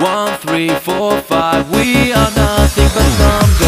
One, three, four, five. We are nothing but numbers.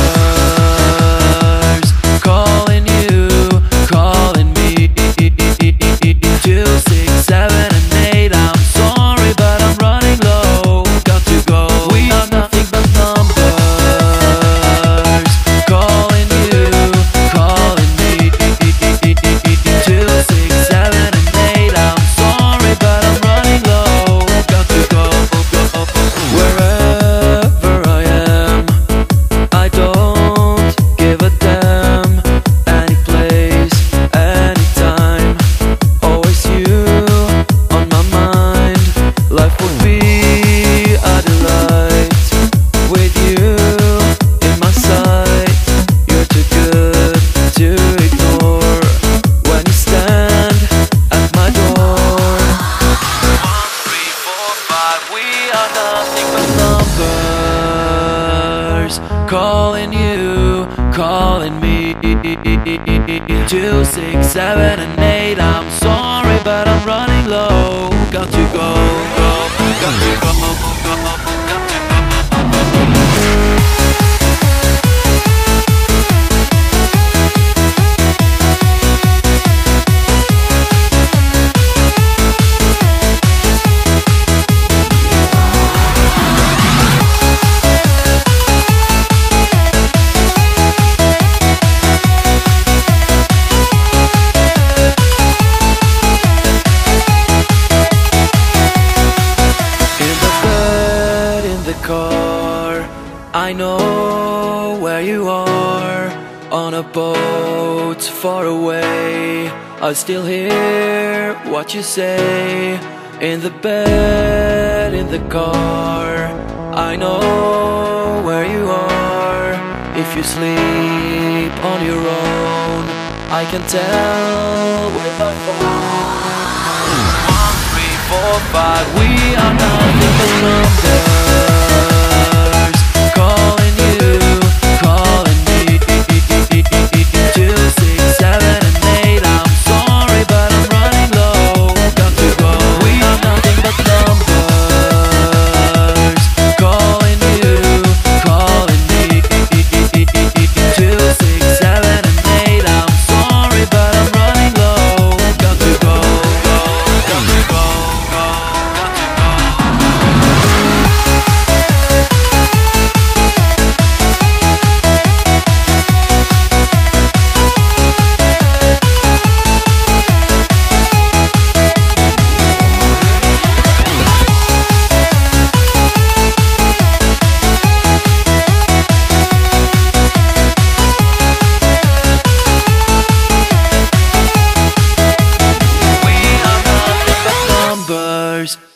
Calling you, calling me. Two, six, seven, and eight. I'm sorry, but I'm running low. Got to go, car, I know where you are. On a boat far away, I still hear what you say. In the bed, in the car, I know where you are. If you sleep on your own, I can tell with my phone. One, three, four, five. We are not Rose.